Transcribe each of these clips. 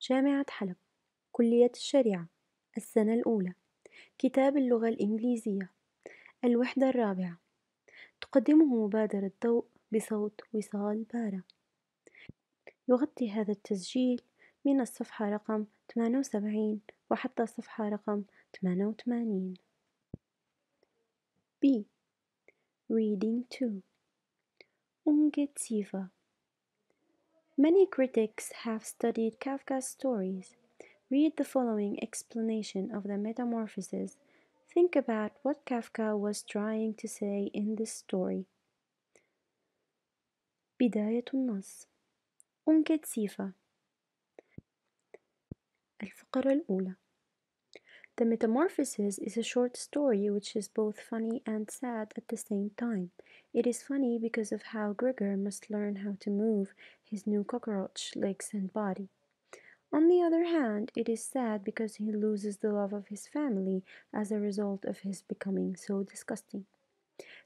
جامعة حلب كلية الشريعة السنة الأولى كتاب اللغة الإنجليزية الوحدة الرابعة. تقدمه مبادرة ضوء بصوت وصال بارة يغطي هذا التسجيل من الصفحة رقم 78 وحتى الصفحة رقم 88 B. Reading 2 Ungeziefer Many critics have studied Kafka's stories. Read the following explanation of the metamorphosis. Think about what Kafka was trying to say in this story. بداية النص Ungeziefer الفقرة الأولى the Metamorphosis is a short story which is both funny and sad at the same time. It is funny because of how Gregor must learn how to move his new cockroach legs and body. On the other hand, it is sad because he loses the love of his family as a result of his becoming so disgusting.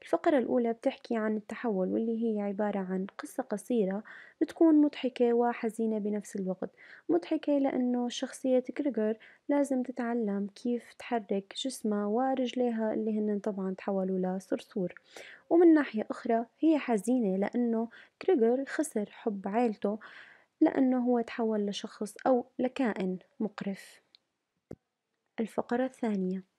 الفقرة الأولى بتحكي عن التحول واللي هي عبارة عن قصة قصيرة بتكون مضحكة وحزينة بنفس الوقت. مضحكة لأنه شخصية كريغر لازم تتعلم كيف تحرك جسمها ورجليها اللي هن طبعا تحولوا لصرصور. ومن ناحية أخرى هي حزينة لأنه كريغر خسر حب عيلته لأنه هو تحول لشخص أو لكائن مقرف. الفقرة الثانية.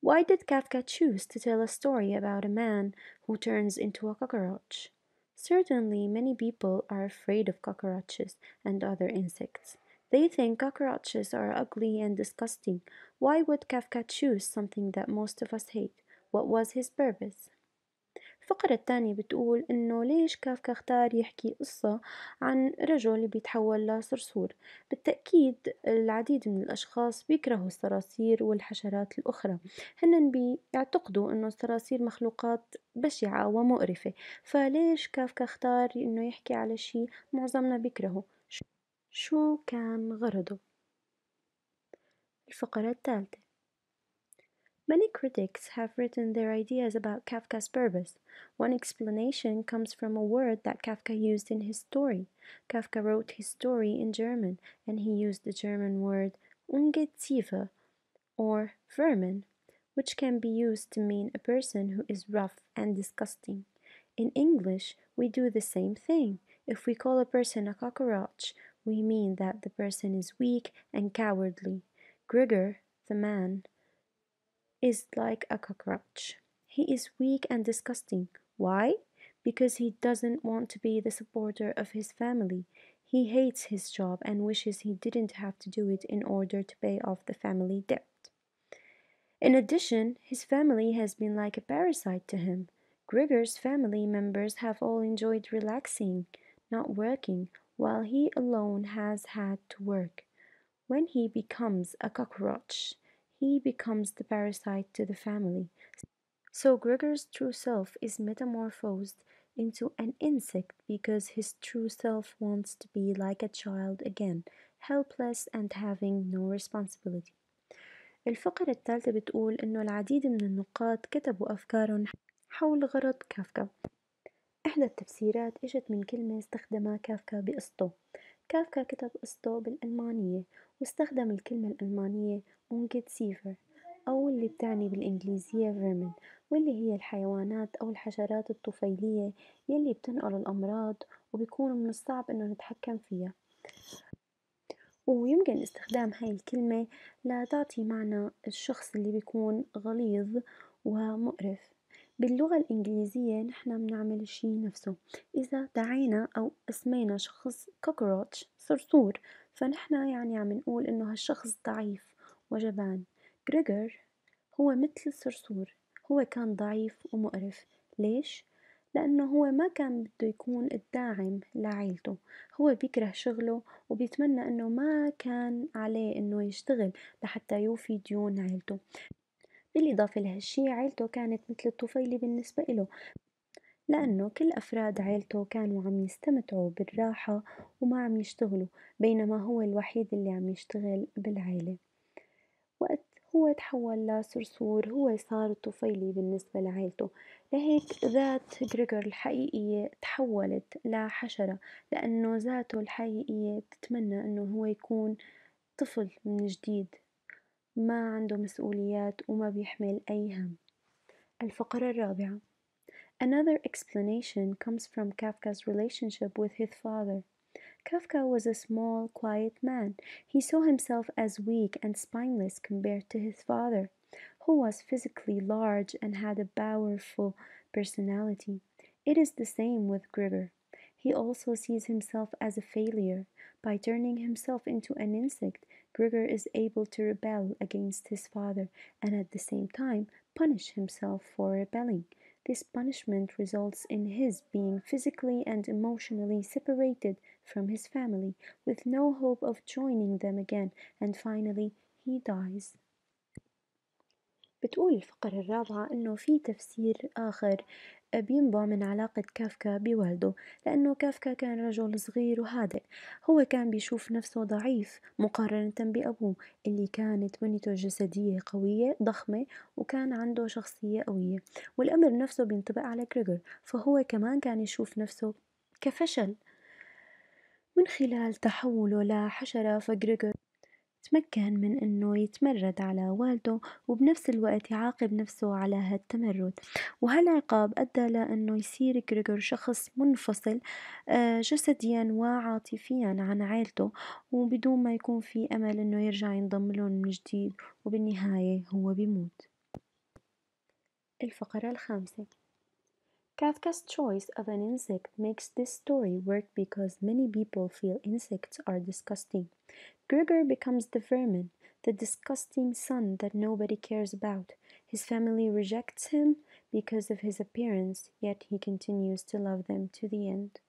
Why did Kafka choose to tell a story about a man who turns into a cockroach? Certainly, many people are afraid of cockroaches and other insects. They think cockroaches are ugly and disgusting. Why would Kafka choose something that most of us hate? What was his purpose? الفقرة الثانية بتقول إنه ليش كافكا اختار يحكي قصة عن رجل بيتحول لصرصور؟ بالتأكيد العديد من الأشخاص بيكرهوا الصراصير والحشرات الأخرى. هن بيعتقدوا إنه الصراصير مخلوقات بشعة ومقرفة فليش كافكا اختار إنه يحكي على شي معظمنا بيكرهه؟ شو كان غرضه؟ الفقرة الثالثة. Many critics have written their ideas about Kafka's purpose. One explanation comes from a word that Kafka used in his story. Kafka wrote his story in German, and he used the German word Ungeziefer, or vermin, which can be used to mean a person who is rough and disgusting. In English, we do the same thing. If we call a person a cockroach, we mean that the person is weak and cowardly. Gregor, the man, is like a cockroach. He is weak and disgusting. Why? Because he doesn't want to be the supporter of his family. He hates his job and wishes he didn't have to do it in order to pay off the family debt. In addition, his family has been like a parasite to him. Gregor's family members have all enjoyed relaxing, not working, while he alone has had to work. When he becomes a cockroach, he becomes the parasite to the family. So Gregor's true self is metamorphosed into an insect because his true self wants to be like a child again, helpless and having no responsibility. الفقرة الثالثة بتقول إنه العديد من النقاد كتبوا أفكارهم حول غرض كافكا إحدى التفسيرات إجت من كلمة استخدمها كافكا بقصته كافكا كتب قصته بالألمانية واستخدم الكلمة الألمانية Ungeziefer أو اللي بتعني بالإنجليزية vermin واللي هي الحيوانات أو الحشرات الطفيلية يلي بتنقل الأمراض وبيكون من الصعب إنه نتحكم فيها. ويمكن استخدام هاي الكلمة لتعطي معنى الشخص اللي بيكون غليظ ومقرف. باللغة الإنجليزية نحن بنعمل الشي نفسه. إذا دعينا أو اسمينا شخص كوكروتش صرصور فنحن يعني عم نقول إنه هالشخص ضعيف وجبان. جريجر هو مثل الصرصور هو كان ضعيف ومقرف. ليش؟ لأنه هو ما كان بده يكون الداعم لعيلته. هو بيكره شغله وبيتمنى أنه ما كان عليه أنه يشتغل لحتى يوفي ديون عيلته. بالإضافة لهالشي عيلته كانت مثل الطفيلة بالنسبة إله لأنه كل أفراد عيلته كانوا عم يستمتعوا بالراحة وما عم يشتغلوا بينما هو الوحيد اللي عم يشتغل بالعيلة. وقت هو تحول لصرصور هو صار طفيلي بالنسبة لعيلته. لهيك ذات جريجر الحقيقية تحولت لحشرة لأنه ذاته الحقيقية بتتمنى إنه هو يكون طفل من جديد. ما عنده مسؤوليات وما بيحمل أي هم الفقرة الرابعة Another explanation comes from Kafka's relationship with his father. Kafka was a small, quiet man. He saw himself as weak and spineless compared to his father, who was physically large and had a powerful personality. It is the same with Grigor. He also sees himself as a failure. By turning himself into an insect, Grigor is able to rebel against his father and at the same time punish himself for rebelling. This punishment results in his being physically and emotionally separated from his family with no hope of joining them again and finally he dies. بتقول الفقرة الرابعة إنه في تفسير آخر بينبع من علاقة كافكا بوالده لأنه كافكا كان رجل صغير وهادئ. هو كان بيشوف نفسه ضعيف مقارنة بأبوه اللي كانت بنيته الجسدية قوية ضخمة وكان عنده شخصية قوية. والأمر نفسه بينطبق على كريغر فهو كمان كان يشوف نفسه كفشل. من خلال تحوله لحشرة فجريجر تمكن من إنه يتمرد على والده وبنفس الوقت يعاقب نفسه على هالتمرد. وهالعقاب أدى لأنه يصير جريجور شخص منفصل آه، جسديا وعاطفيا عن عيلته وبدون ما يكون في أمل إنه يرجع ينضم لهم من جديد وبالنهاية هو بيموت. الفقرة الخامسة. Kafka's choice of an insect makes this story work because many people feel insects are disgusting. Grigor becomes the vermin, the disgusting son that nobody cares about. His family rejects him because of his appearance, yet he continues to love them to the end.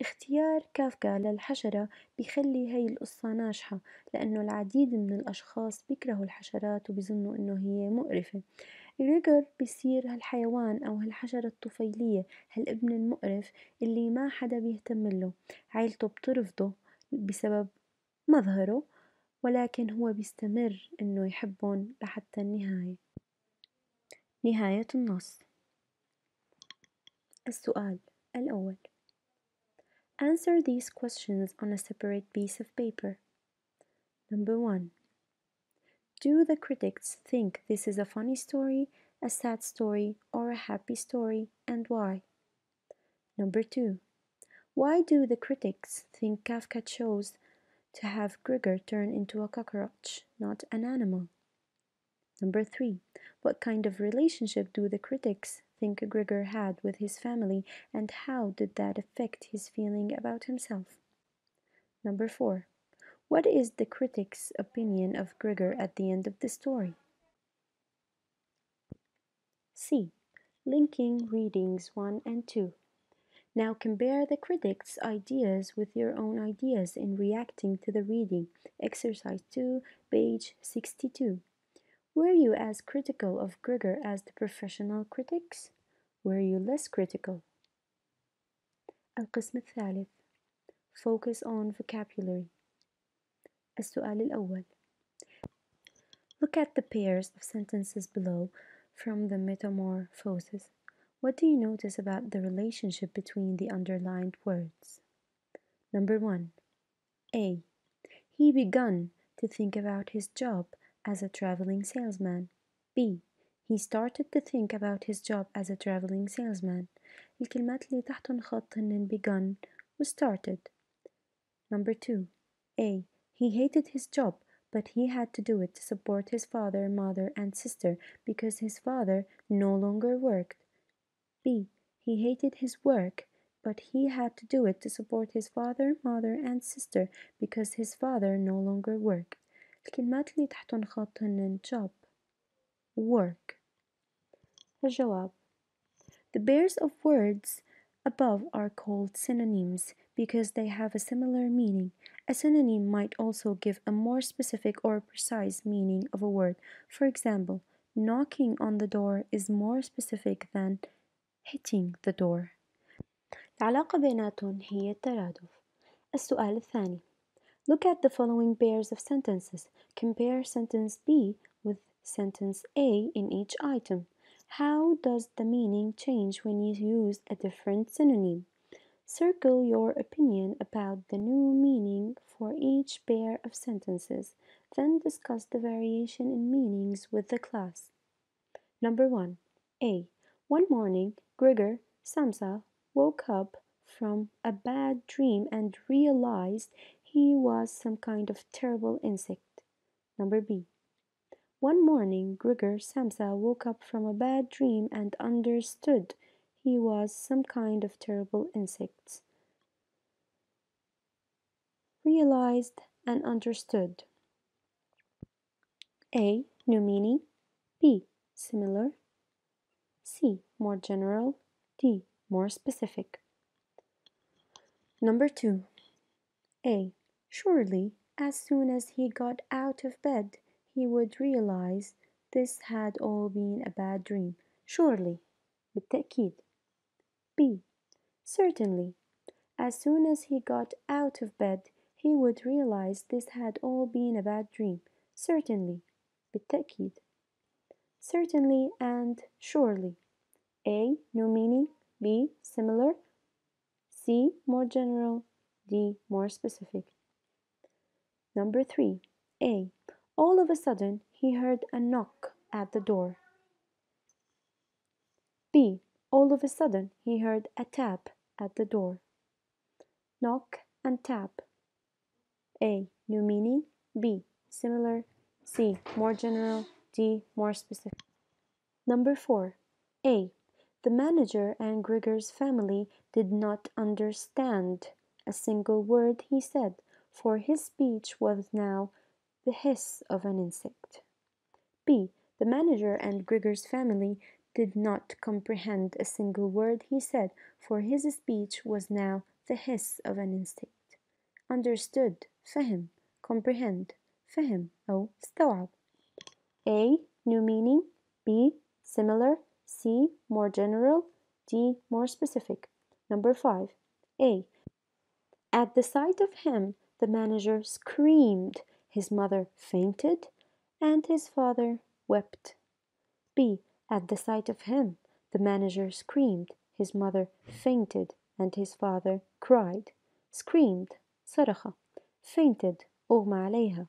اختيار كافكا للحشرة بيخلي هاي القصة ناجحة لأنه العديد من الأشخاص بيكرهوا الحشرات وبيظنوا إنه هي مقرفة ريجر بيصير هالحيوان أو هالحشرة الطفيلية هالابن المقرف اللي ما حدا بيهتم له. عيلته بترفضه بسبب مظهره ولكن هو بيستمر إنه يحبهم لحتى النهاية. نهاية النص. السؤال الأول. Answer these questions on a separate piece of paper. Number one. Do the critics think this is a funny story, a sad story, or a happy story, and why? Number two Why do the critics think Kafka chose to have Grigor turn into a cockroach, not an animal? Number three What kind of relationship do the critics think Grigor had with his family, and how did that affect his feeling about himself? Number four. What is the critic's opinion of Grigor at the end of the story? C. Linking readings 1 and 2. Now compare the critic's ideas with your own ideas in reacting to the reading. Exercise 2, page 62. Were you as critical of Grigor as the professional critics? Were you less critical? القسم الثالث Focus on vocabulary السؤال الأول Look at the pairs of sentences below from the metamorphosis. What do you notice about the relationship between the underlined words? Number one A. He begun to think about his job as a traveling salesman. B. He started to think about his job as a traveling salesman. الكلمات اللي تحتن خط هن begun و started. Number two. A. He hated his job, but he had to do it to support his father, mother, and sister because his father no longer worked. B. He hated his work, but he had to do it to support his father, mother, and sister because his father no longer worked. الكلمات اللي تحتن خط هن job work الجواب The pairs of words above are called synonyms because they have a similar meaning. A synonym might also give a more specific or precise meaning of a word. For example, knocking on the door is more specific than hitting the door. العلاقة بيناتهم هي الترادف. السؤال الثاني Look at the following pairs of sentences. Compare sentence B with sentence A in each item. How does the meaning change when you use a different synonym? Circle your opinion about the new meaning for each pair of sentences, then discuss the variation in meanings with the class. Number 1. A. One morning, Grigor Samsa woke up from a bad dream and realized he was some kind of terrible insect. Number B. One morning, Grigor Samsa woke up from a bad dream and understood he was some kind of terrible insect. Realized and understood. A. New meaning. B. Similar. C. More general. D. More specific. Number 2. A. Surely, as soon as he got out of bed, he would realize this had all been a bad dream. Surely. بالتأكيد. B. Certainly. As soon as he got out of bed, he would realize this had all been a bad dream. Certainly. بالتأكيد. Certainly and surely. A. New meaning. B. Similar. C. More general. D. More specific. Number 3. A. All of a sudden, he heard a knock at the door. B. All of a sudden, he heard a tap at the door. Knock and tap. A. New meaning. B. Similar. C. More general. D. More specific. Number 4. A. The manager and Grigor's family did not understand a single word he said, for his speech was now the hiss of an insect. B. The manager and Grigor's family did not comprehend a single word he said, for his speech was now the hiss of an insect. Understood فهم comprehend فهم أو استوعب A. New meaning B. Similar C. More general D. More specific Number 5. A. At the sight of him, the manager screamed, his mother fainted, and his father wept. B. At the sight of him, the manager screamed, his mother fainted, and his father cried. Screamed صرخ fainted أغمى عليها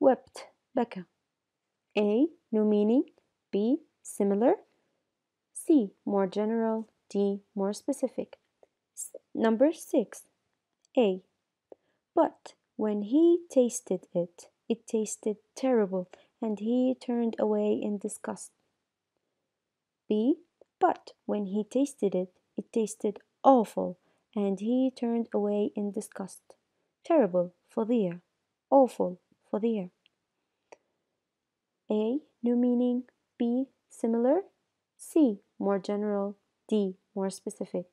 wept بكى A. New meaning B. Similar C. More general D. More specific Number 6. A. But when he tasted it, it tasted terrible, and he turned away in disgust. be, but when he tasted it, it tasted awful, and he turned away in disgust. Terrible for the air, awful for the air. A. New meaning. B. Similar. C. More general. D. More specific.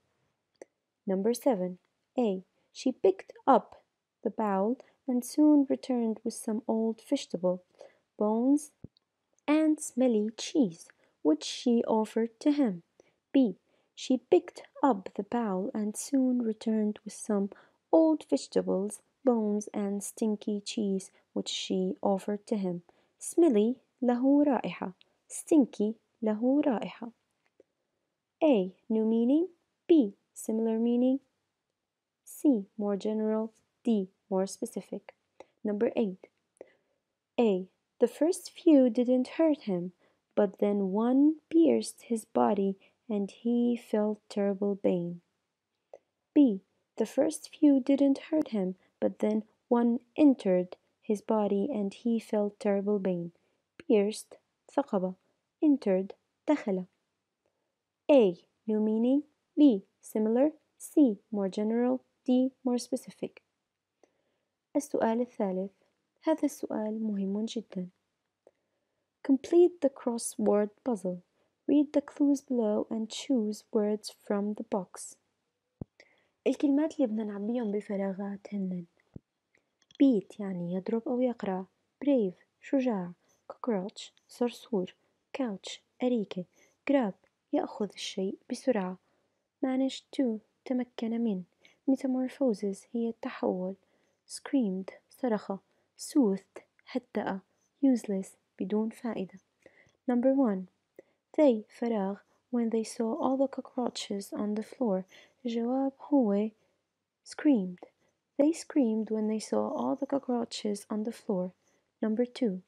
Number 7. A. She picked up the bowl and soon returned with some old vegetable, bones, and smelly cheese which she offered to him. B. She picked up the bowl and soon returned with some old vegetables, bones, and stinky cheese which she offered to him. Smelly له رائحة. Stinky له رائحة. A. New meaning. B. Similar meaning. C. More general. D. More specific. Number 8. A. The first few didn't hurt him but then one pierced his body and he felt terrible pain. B. The first few didn't hurt him, but then one entered his body and he felt terrible pain. Pierced, ثقب, entered, دخل. A. New meaning. B. Similar. C. More general. D. More specific. السؤال الثالث هذا السؤال مهم جدا Complete the crossword puzzle. Read the clues below and choose words from the box. الكلمات اللي بدنا نعبيهم بفراغات هن beat يعني يضرب أو يقرع brave شجاع cockroach صرصور couch أريكة grab يأخذ الشيء بسرعة manage to تمكن من metamorphosis هي التحول screamed صرخ soothed هدأ useless بدون فائدة Number one They فراغ when they saw all the cockroaches on the floor الجواب هو screamed They screamed when they saw all the cockroaches on the floor Number two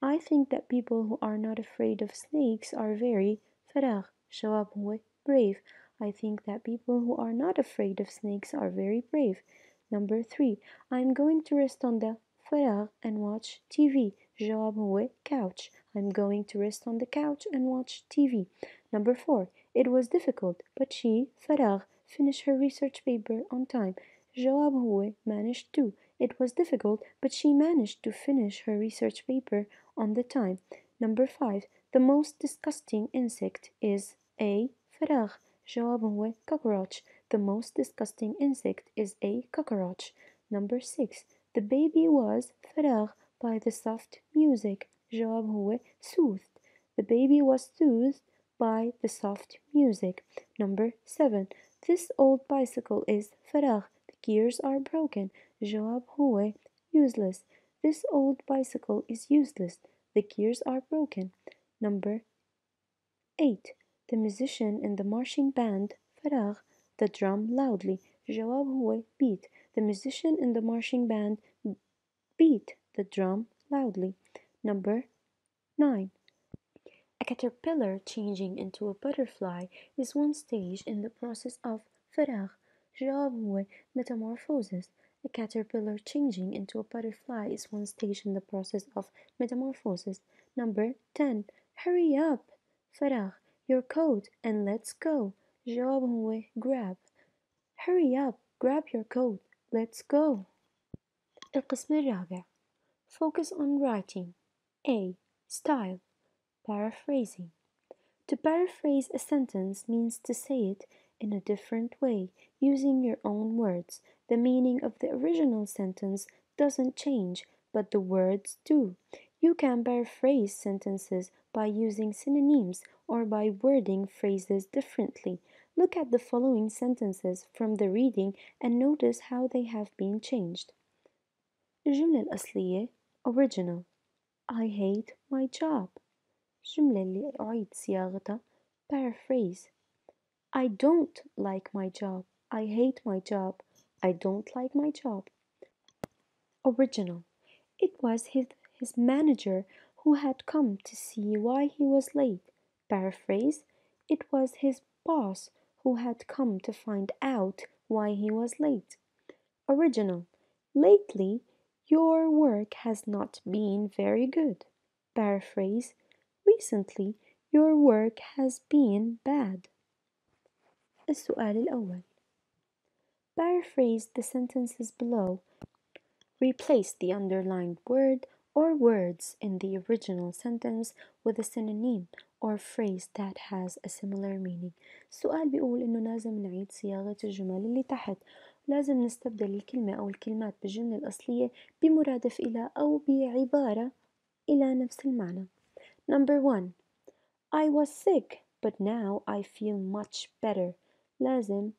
I think that people who are not afraid of snakes are very فراغ الجواب هو brave I think that people who are not afraid of snakes are very brave Number three I'm going to rest on the فراغ and watch TV Je Hue, couch. I'm going to rest on the couch and watch TV. Number four, it was difficult, but she, Farah, finished her research paper on time. Je Hue managed to. It was difficult, but she managed to finish her research paper on the time. Number five, the most disgusting insect is a Farah. Je Hue, cockroach. The most disgusting insect is a cockroach. Number six, the baby was Farah by the soft music الجواب هو soothed The baby was soothed by the soft music Number seven This old bicycle is فراغ The gears are broken الجواب هو useless This old bicycle is useless The gears are broken Number 8 The musician in the marching band فراغ The drum loudly الجواب هو beat The musician in the marching band beat the drum loudly Number 9 A caterpillar changing into a butterfly is one stage in the process of فراغ الجواب هو metamorphosis A caterpillar changing into a butterfly is one stage in the process of metamorphosis. Number 10. Hurry up! فراغ Your coat and let's go. جواب هو grab. Hurry up! Grab your coat. Let's go. القسم الرابع Focus on writing. A. Style. Paraphrasing. To paraphrase a sentence means to say it in a different way, using your own words. The meaning of the original sentence doesn't change, but the words do. You can paraphrase sentences by using synonyms or by wording phrases differently. Look at the following sentences from the reading and notice how they have been changed. الجملة الأصلية original I hate my job الجملة اللي أعيد صياغتها paraphrase I don't like my job I hate my job I don't like my job. Original. It was his, his manager who had come to see why he was late. Paraphrase. It was his boss who had come to find out why he was late. Original. Lately, your work has not been very good. Paraphrase. Recently, your work has been bad. السؤال الأول Paraphrase the sentences below. Replace the underlined word or words in the original sentence with a synonym or phrase that has a similar meaning. السؤال بيقول إنه لازم نعيد صياغة الجمل اللي تحت لازم نستبدل الكلمة أو الكلمات بالجملة الأصلية بمرادف إلى أو بعبارة إلى نفس المعنى. Number one I was sick but now I feel much better. لازم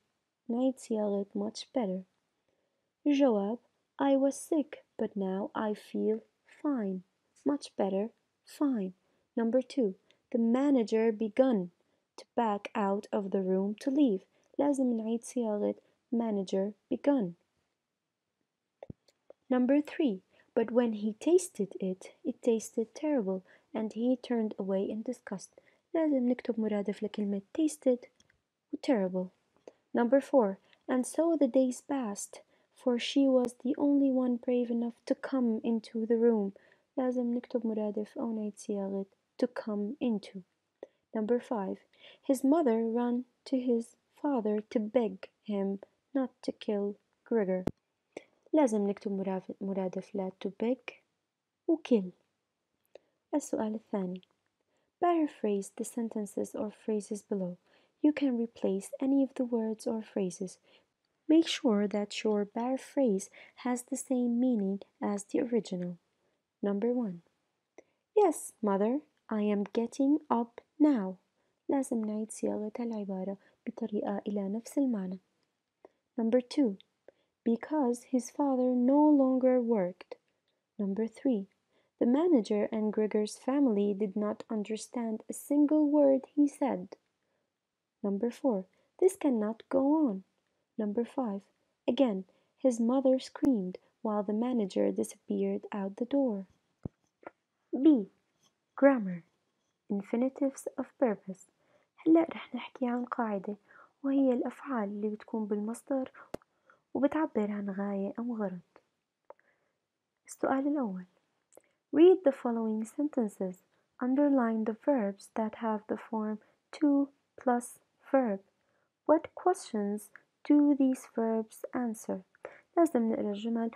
نعيد صياغة much better الجواب I was sick but now I feel fine much better fine Number two The manager begun to back out of the room to leave لازم نعيد صياغة manager begun Number three But when he tasted it, it tasted terrible and he turned away in disgust لازم نكتب مرادف لكلمة tasted و terrible Number four, and so the days passed, for she was the only one brave enough to come into the room. لازم نكتب مرادف أو نعيد صياغة to come into. Number five, his mother ran to his father to beg him not to kill Gregor. لازم نكتب مرادف لا to beg و kill. السؤال الثاني Paraphrase the sentences or phrases below. You can replace any of the words or phrases. Make sure that your paraphrase has the same meaning as the original. Number one. Yes, mother, I am getting up now. لازم نعيد صياغة العبارة بطريقة إلى نفس المعنى. Number two. Because his father no longer worked. Number three. The manager and Gregor's family did not understand a single word he said. Number 4. This cannot go on. Number 5. Again, his mother screamed while the manager disappeared out the door. B. Grammar Infinitives of purpose هلأ رح نحكي عن قاعدة وهي الأفعال اللي بتكون بالمصدر وبتعبر عن غاية أو غرض السؤال الأول Read the following sentences. Underline the verbs that have the form to plus verb. What questions do these verbs answer? لازم نقرا الجمل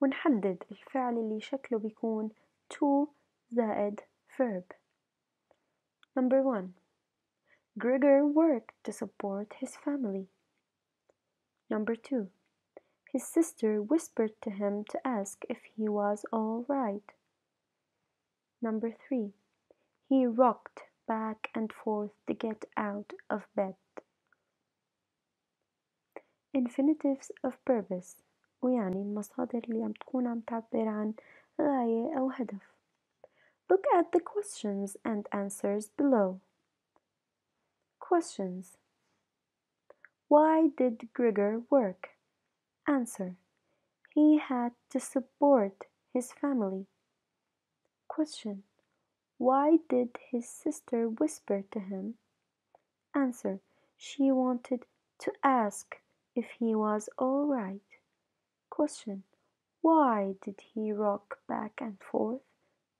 ونحدد الفعل اللي شكله بيكون to زائد verb. Number one. Gregor worked to support his family. Number two. His sister whispered to him to ask if he was all right. Number three. He rocked back and forth to get out of bed. Infinitives of purpose ويعني المصادر اللي عم تكون عم تعبر عن غاية أو هدف. Look at the questions and answers below. Questions Why did Grigor work? Answer He had to support his family. Question Why did his sister whisper to him? Answer She wanted to ask if he was all right. Question Why did he rock back and forth?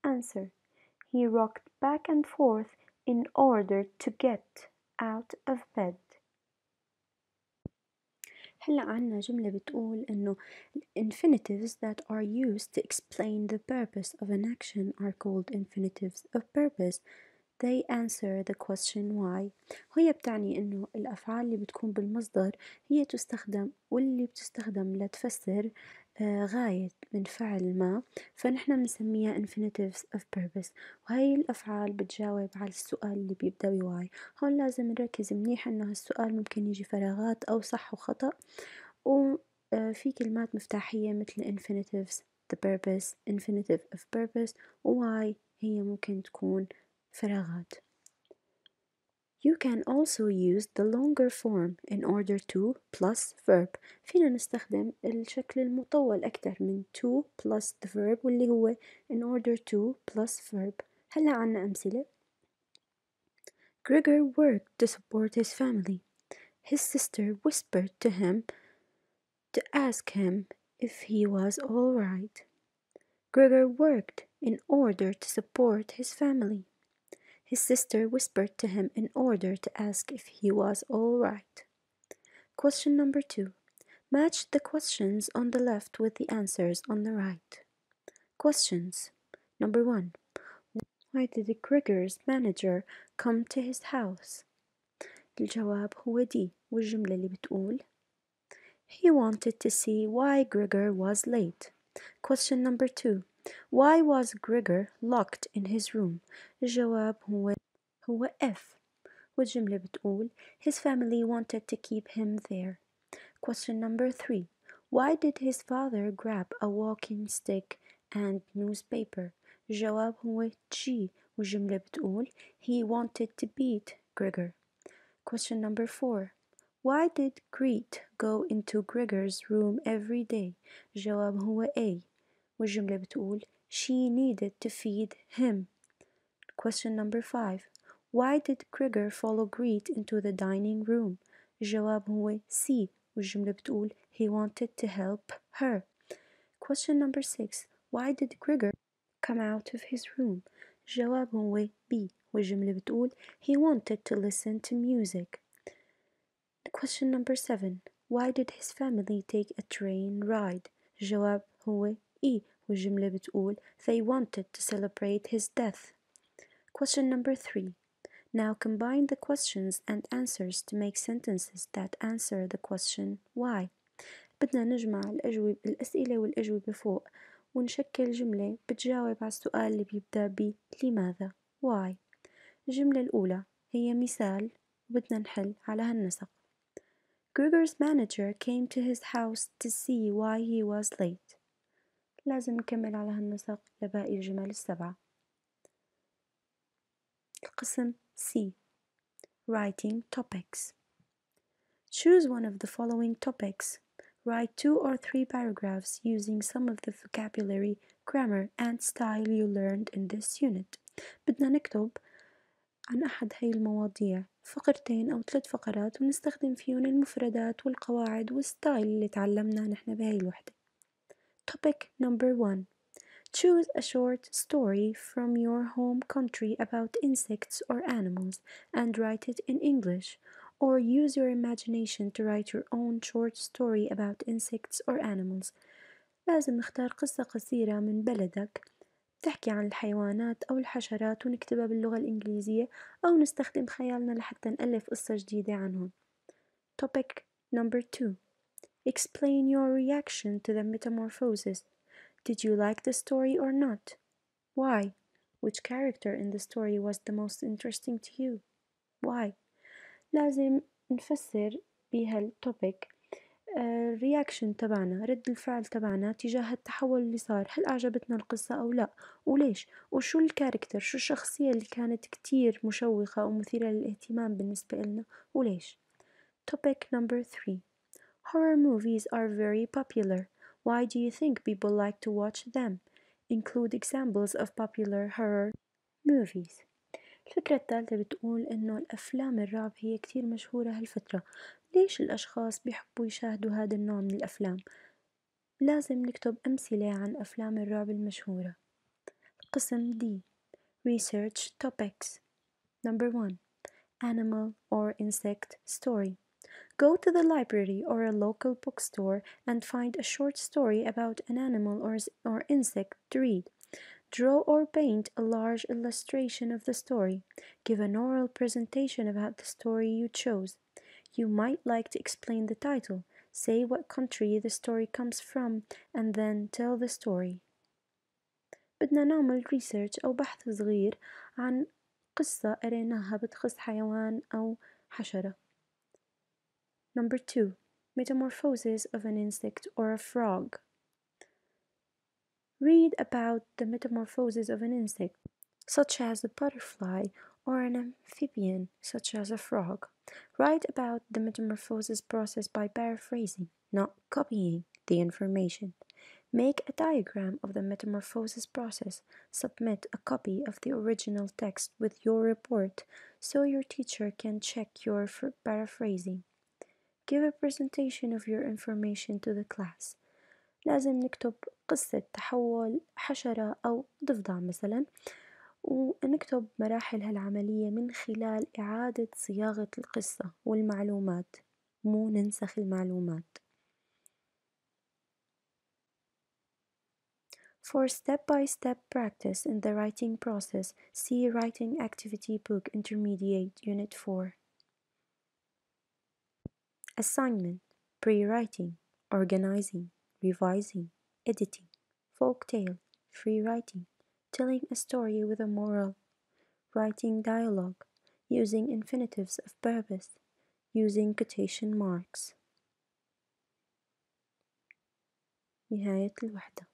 Answer He rocked back and forth in order to get out of bed. هلا عنا جملة بتقول إنه infinitives that are used to explain the purpose of an action are called infinitives of purpose. They answer the question why وهي بتعني إنه الأفعال اللي بتكون بالمصدر هي تستخدم واللي بتستخدم لتفسر آه، غاية من فعل ما فنحن بنسميها infinitives of purpose. وهي الأفعال بتجاوب على السؤال اللي بيبدأ بواي. هون لازم نركز منيح إنه هالسؤال ممكن يجي فراغات أو صح وخطأ. وفي كلمات مفتاحية مثل infinitives the purpose infinitive of purpose و why هي ممكن تكون فراغات. You can also use the longer form in order to plus verb فينا نستخدم الشكل المطول أكتر من to plus the verb واللي هو in order to plus verb هلا عنا أمثلة Gregor worked to support his family. His sister whispered to him to ask him if he was all right. Gregor worked in order to support his family. His sister whispered to him in order to ask if he was all right. Question number two. Match the questions on the left with the answers on the right. Questions. Number one. Why did Gregor's manager come to his house? الجواب هو دي والجملة اللي بتقول He wanted to see why Gregor was late. Question number two. Why was Gregor locked in his room? الجواب هو هو F والجملة بتقول His family wanted to keep him there. Question number three. Why did his father grab a walking stick and newspaper? الجواب هو G والجملة بتقول He wanted to beat Gregor. Question number four. Why did Greet go into Gregor's room every day? الجواب هو A والجملة بتقول She needed to feed him. Question number five. Why did Gregor follow Greet into the dining room? الجواب هو C والجملة بتقول He wanted to help her. Question number six. Why did Gregor come out of his room? الجواب هو B والجملة بتقول He wanted to listen to music. Question number seven. Why did his family take a train ride? الجواب هو E والجملة بتقول They wanted to celebrate his death. Question number three. Now combine the questions and answers to make sentences that answer the question why. بدنا نجمع الأجوبة الأسئلة والأجوبة فوق ونشكل جملة بتجاوب على السؤال اللي بيبدأ ب لماذا why الجملة الأولى هي مثال وبدنا نحل على هالنسق Gregor's manager came to his house to see why he was late. لازم نكمل على هالنسق لباقي الجمل السبعة القسم C Writing Topics Choose one of the following topics. Write two or three paragraphs using some of the vocabulary, grammar and style you learned in this unit. بدنا نكتب عن أحد هاي المواضيع فقرتين أو ثلاث فقرات ونستخدم فيهم المفردات والقواعد والستايل اللي تعلمناه نحن بهاي الوحدة. Topic number one Choose a short story from your home country about insects or animals and write it in English, or use your imagination to write your own short story about insects or animals. لازم نختار قصة قصيرة من بلدك تحكي عن الحيوانات أو الحشرات ونكتبها باللغة الإنجليزية أو نستخدم خيالنا لحتى نألف قصة جديدة عنهم. Topic number two Explain your reaction to the metamorphosis. Did you like the story or not? Why? Which character in the story was the most interesting to you? Why? لازم نفسر بهالتوبيك الرياكشن تبعنا رد الفعل تبعنا تجاه التحول اللي صار هل أعجبتنا القصة أو لا وليش وشو الكاركتر شو الشخصية اللي كانت كتير مشوقة أو مثيرة للاهتمام بالنسبة لنا وليش Topic number three Horror movies are very popular. Why do you think people like to watch them? Include examples of popular horror movies. الفكرة الثالثة بتقول إنه الأفلام الرعب هي كتير مشهورة هالفترة ليش الأشخاص بيحبوا يشاهدوا هذا النوع من الأفلام؟ لازم نكتب أمثلة عن أفلام الرعب المشهورة قسم D Research Topics Number 1 Animal or Insect Story Go to the library or a local bookstore and find a short story about an animal or, or insect to read. Draw or paint a large illustration of the story. Give an oral presentation about the story you chose. You might like to explain the title. Say what country the story comes from and then tell the story. بدنا نعمل ريسيرش أو بحث صغير عن قصة قريناها بتخص حيوان أو حشرة. Number two, metamorphosis of an insect or a frog. Read about the metamorphosis of an insect, such as a butterfly, or an amphibian, such as a frog. Write about the metamorphosis process by paraphrasing, not copying the information. Make a diagram of the metamorphosis process. Submit a copy of the original text with your report so your teacher can check your paraphrasing. Give a presentation of your information to the class. لازم نكتب قصة تحول حشرة أو ضفدع مثلا ونكتب مراحل هالعملية من خلال إعادة صياغة القصة والمعلومات مو ننسخ المعلومات For step-by-step practice in the writing process, see Writing Activity Book Intermediate Unit 4. Assignment Pre-writing Organizing Revising Editing Folktale Free writing telling a story with a moral, writing dialogue, using infinitives of purpose, using quotation marks. نهاية الوحدة